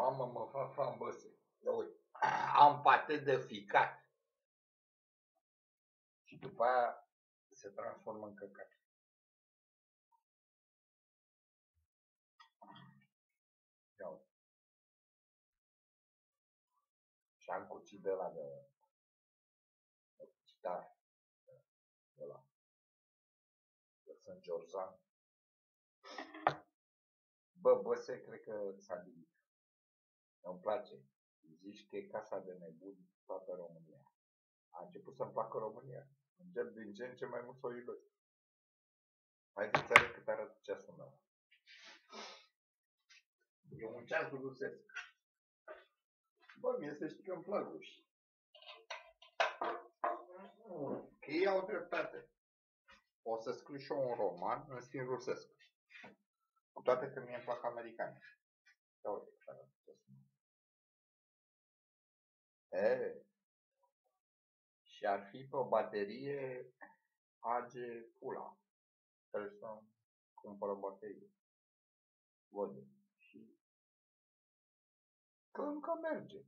Mamă, mă fac fambăse. Ia uite, am pate de ficat. Și după aia se transformă în căcat. Ia uite. Și am cuțit de la de, de cuțitare. De la. De Sunt Georgian. Bă, bă, se cred că s-a divit. Îmi place. Zici că e casa de nebuni toată România. A început să-mi placă România. Încep din ce în ce mai mult să o iubesc. Hai să-ți arăt cât arată ceasul meu. E un ceas rusesc. Bă, mie să știi că îmi plac ruși. Că ei au dreptate. O să scriu și eu un roman în stil rusesc. Cu toate că mie îmi plac americani. Ia uite cât arată ceasul meu. E, și ar fi pe o baterie AG pula. Trebuie să cumpăr o baterie. Văd. Și că încă merge.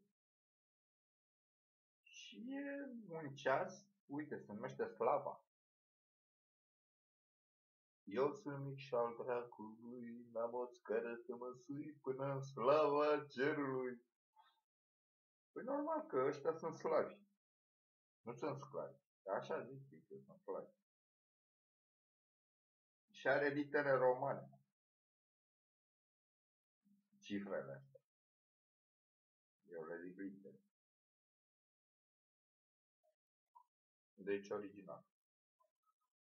Și e un ceas, uite, se numește Slava. Eu sunt mic și al dracului, n-am o scară să mă sui până în slava cerului. Păi normal că ăștia sunt slavi. Nu sunt sclavi. Așa zic ei că sunt slavi. Și are litere romane. Cifrele astea. Eu le zic litere. Deci original.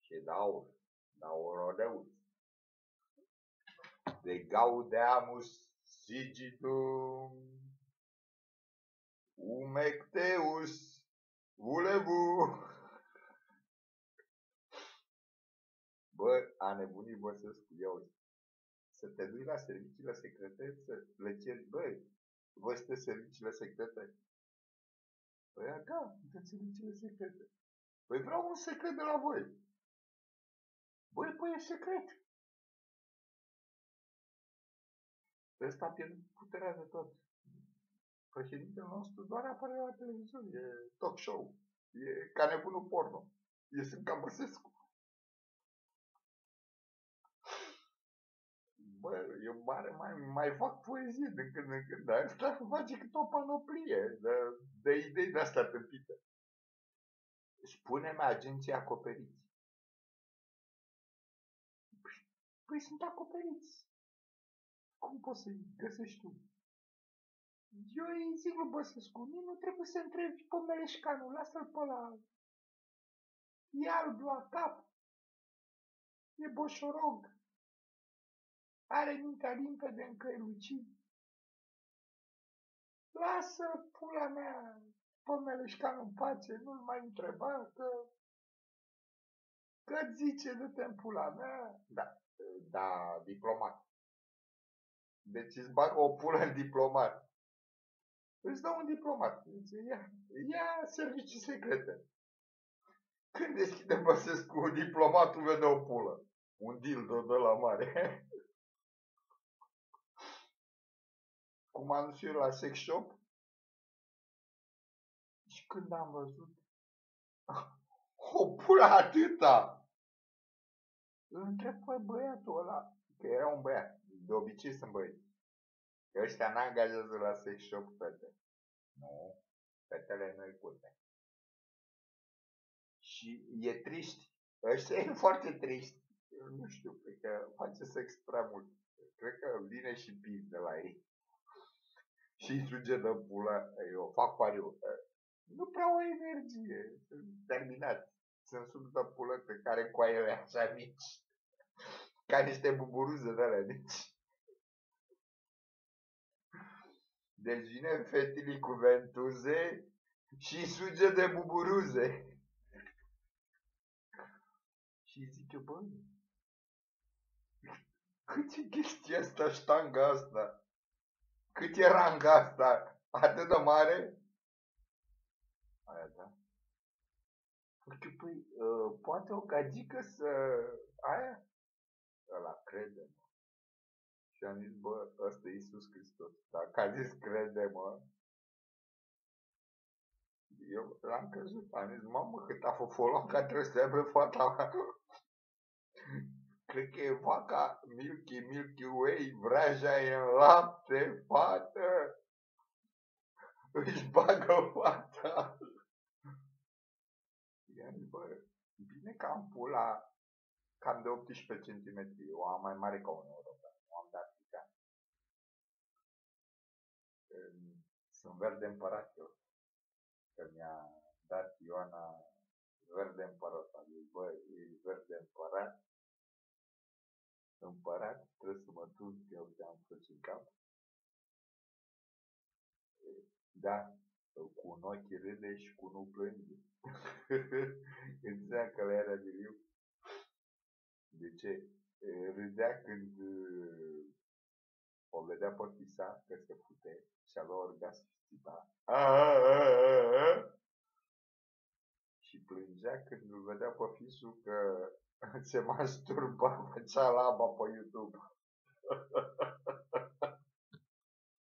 Și e de aur. De aurodeus. De gaudeamus sigitum umecteus Ulebu! Bă, a nebunit Băsescu, ia uite. Să te duci la serviciile secrete, să le ceri, băi, voi sunteți serviciile secrete? Păi, da, sunteți serviciile secrete. Păi vreau un secret de la voi. Băi, păi e secret. Ăsta a pierdut puterea de tot președintele nostru doar apare la televizor, e talk show, e ca nebunul porno, e Sânca Băsescu. Bă, eu mare, mai, mai fac poezie de când în când, dar asta face cât o panoplie de, de idei de astea tâmpite. Spune-mi agenții acoperiți. Păi, păi sunt acoperiți. Cum poți să-i găsești tu? Eu îi zic lui Băsescu, nu trebuie să întrebi pe Meleșcanu, lasă-l pe la... E alb la cap, e boșorog, are mintea limpede încă e lucid. Lasă pula mea pe Meleșcanu în pace, nu-l mai întreba că... Că zice de te pula mea. Da, da, diplomat. Deci îți bag o pulă în diplomat îți dau un diplomat. Zice, ia, ia servicii secrete. Când deschide Băsescu diplomatul, vede o pulă. Un dildo de la mare. Cum am dus eu la sex shop. Și când am văzut o pulă atâta, îl întreb pe băiatul ăla, că era un băiat, de obicei sunt băieți. Că ăștia n-angajează la sex shop fete. Nu, fetele nu-i curte. Și e triști. Ăștia e foarte triști. Eu nu știu, cred că face sex prea mult. Cred că vine și pis de la ei. Și îi suge de pula. Eu fac pariu. Nu prea au energie. Sunt terminați. Sunt sub de pulă pe care coaiele așa mici. Ca niște buburuze de alea mici. Deci vine fetele cu ventuze și suge de buburuze. Și zice, bă, cât e chestia asta, ștanga asta? Cât e ranga asta? Atât de mare? Aia da. Păi, păi, uh, poate o gagică să... Aia? Ăla crede. Și am zis, bă, ăsta e Iisus Hristos. Dacă a zis, crede-mă. Eu l-am crezut. Am zis, mamă, cât a fost că trebuie să aibă fata mea. Cred că e vaca Milky Milky Way, vraja e în lapte, fată. Își bagă fata. I-am zis, bă, bine că am pula cam de 18 cm. O am mai mare ca un european. Sunt verde împărat eu. Că mi-a dat Ioana verde împărat. Am zis, bă, e verde împărat împărat, trebuie să mă tun că eu te-am fost în cap. Da, cu un ochi râde și cu nu plânge. Înțeleg că le era de viu. De ce? Râdea când o vedea pe fisa că se fute și avea orgasm și țipa. Și plângea când îl vedea pe fisul că se masturba, făcea laba pe YouTube.